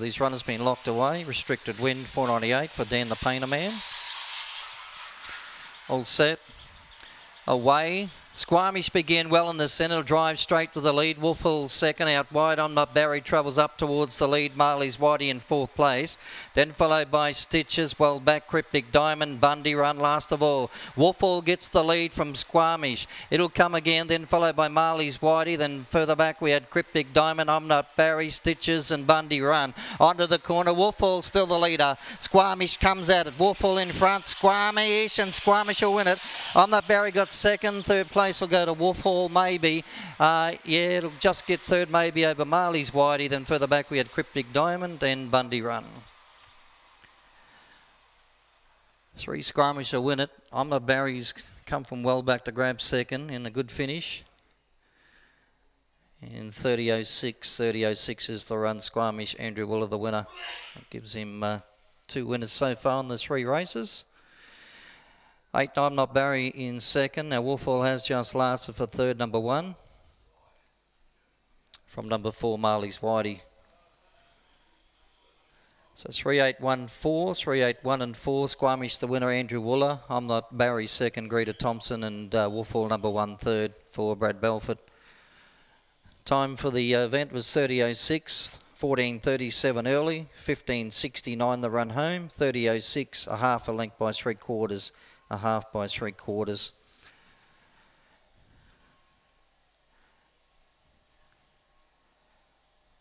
These runners been locked away. Restricted wind 498 for Dan the Painter Man. All set. Away. Squamish begin well in the centre, drive straight to the lead. Wolfhill second out wide on Barry travels up towards the lead. Marley's Whitey in fourth place. Then followed by Stitches, well back Cryptic Diamond, Bundy run last of all. Wolfhill gets the lead from Squamish. It'll come again, then followed by Marley's Whitey. Then further back we had Cryptic Diamond, I'm Not Barry, Stitches and Bundy run. Onto the corner, Wolfhill still the leader. Squamish comes at it. Wolfhill in front, Squamish and Squamish will win it. I'm Not Barry got second, third place place will go to Wolf Hall, maybe. Uh, yeah, it'll just get third, maybe over Marley's Whitey. Then further back we had Cryptic Diamond and Bundy Run. Three Squamish will win it. I'm Not Barry's come from well back to grab second in a good finish. In 30.06, 30.06 is the run. Squamish, Andrew Willer the winner. That gives him uh, two winners so far in the three races. Eight I'm not Barry in second. Now Wolfhall has just lasted for third, number one. From number four, Marley's Whitey. So 3814, 381 and 4. Squamish the winner, Andrew Wooler. I'm not Barry second, Greta Thompson, and uh, Wolfhall number one third for Brad Belford. Time for the event was 30.06, 14.37 early, 15.69 the run home, 30.06, a half a length by three quarters a half by three quarters.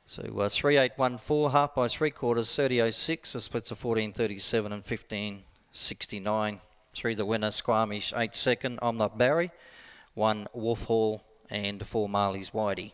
So uh, 3814, half by three quarters, 3006 with splits of 1437 and 1569. Three the winner, Squamish, eight second, I'm not Barry, one Wolf Hall, and four Marley's Whitey.